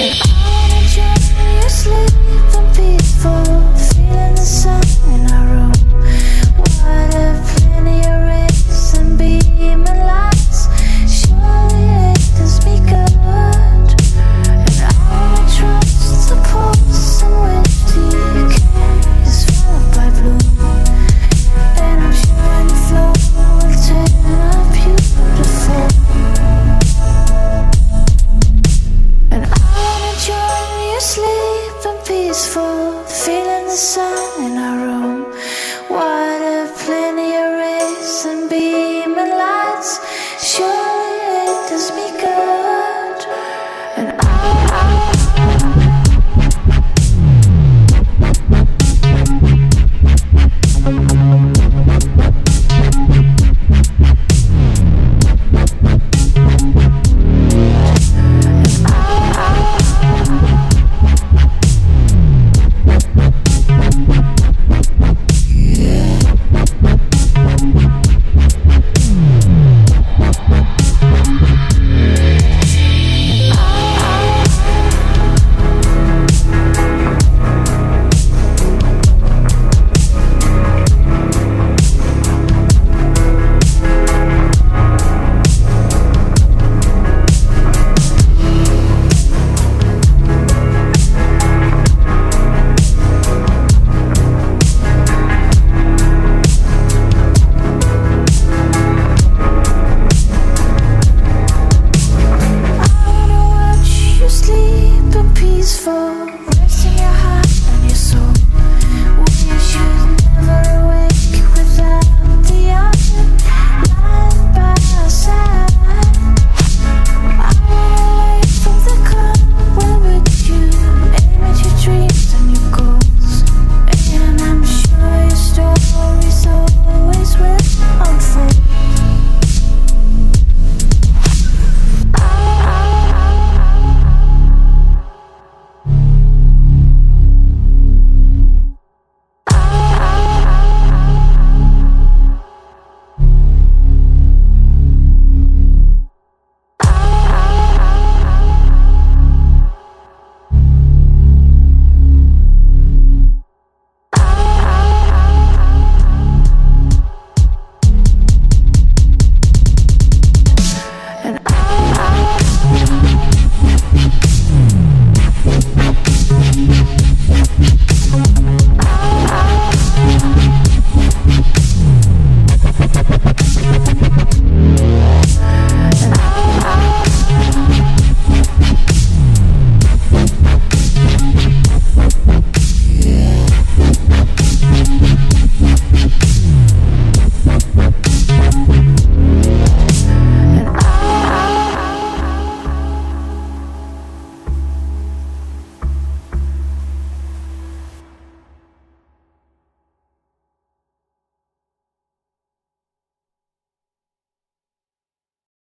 I'll you sleeping before feeling the sun in our room. feeling the sun in our room. Water, plenty of rays and beaming lights. Surely it does me good. And I